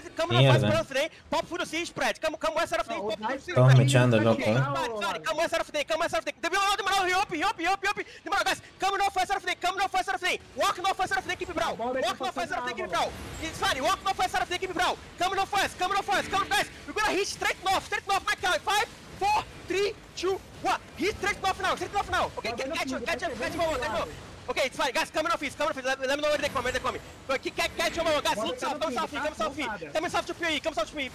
spread, come on, Mierda. fast spread of the day, pop full siege spread, come, come west side of the day, Oh, pop. Sorry, sorry, come west side of the day, come west side of the day. Demorou, demorou, he up, he up, he up, he up, he up. Demorou, guys, come north west side of the day, come north west side of the day. Walk north west side of the day, keep it brown. Walk to north west side of the day, keep it Ball. brown. It's fine, walk north west side of the day, keep it brown. Come north west, come north west, come guys. We're gonna hit straight north, straight north, my count. Five, four, three, two, one. Hit straight north now, straight north now. Okay, catch him, you, catch him, catch him, catch him. Okay, it's fine, guys. Coming off east, coming off east. Let, let me know where they come, where they come. Catch, catch your mama, guys. Look south, to come south, come south, to come south to PE, come south to PE.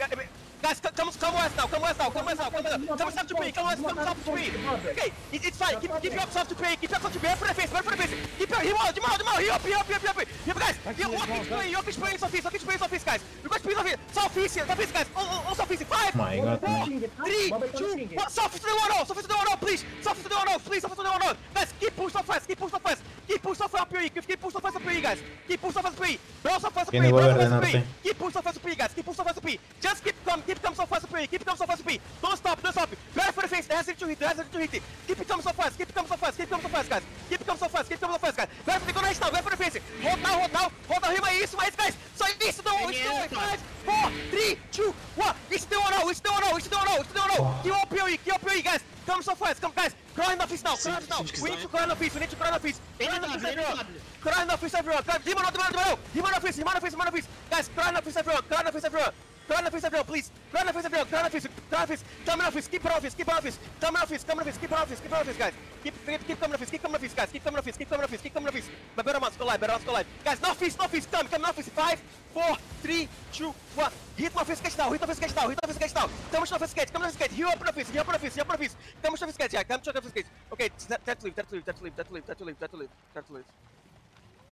Guys, come, come, come west now, come west now, come west now, come west now. Come south to PE, come west, come south to PE. Okay, it, it's fine. Keep, keep your up south to PE, keep your up south to PE. Right for the face, right for the face. Keep your, he wall, Jamal, Jamal, he up, he up, he up, he up. He up, guys. You walk each PE, you walk each PE, southeast, walk each PE, southeast, guys. You go PE, southeast, southeast here, southeast, guys. Oh, oh, oh, southeast. Five, My God, four, three, two, one. South to the one, oh, south to the one, oh, please. South to the one, oh, please, south to the one, oh. Guys, keep push so fast, keep push so que keep push off as play, guys. Keep push o as play. Bro, off as play, bro, off as play. Keep push off as play, guys. Keep push off as play. Just keep calm, keep come off as play. Keep come off as play. Don't stop, don't stop. Very for the face, that's it to hit, that's it to hit. Keep calm, off as, keep calm, off as, keep calm, off as, guys. Keep calm, off as, keep come off as, guys. Very for the corner, stop, very for the face. Hold down, hold rima isso, mas, guys. Só isso, não, isso não, 5, 4, 3, 2, 1. So fast, come, guys. Grind off now, grind now. We need to grind off we need to grind off Grind off everyone. Grind off everyone. Demon, demon, demon. Demon off demon off demon off Guys, grind off everyone, grind off everyone. Grind off everyone, please. Grind off everyone, grind off grind off Come in office, keep it office, keep it office. Come in office, come in office, keep it office, keep it office, guys. Keep, keep, keep coming office, keep coming office, guys. Keep coming office, keep coming office, keep coming office. But better ones go live, better ones go live. Guys, no office, no office, come, come no office. Five, four, three, two, one. Hit no office, sketch now, hit no office, sketch now, hit no office, sketch now. Come to office, sketch, come to office, sketch. Heal up in office, heal up in office, heal up in office. Come to office, sketch, yeah, come to office, sketch. Okay, that to leave, that to leave, that to leave, that to leave, that to leave, that to leave, that to leave.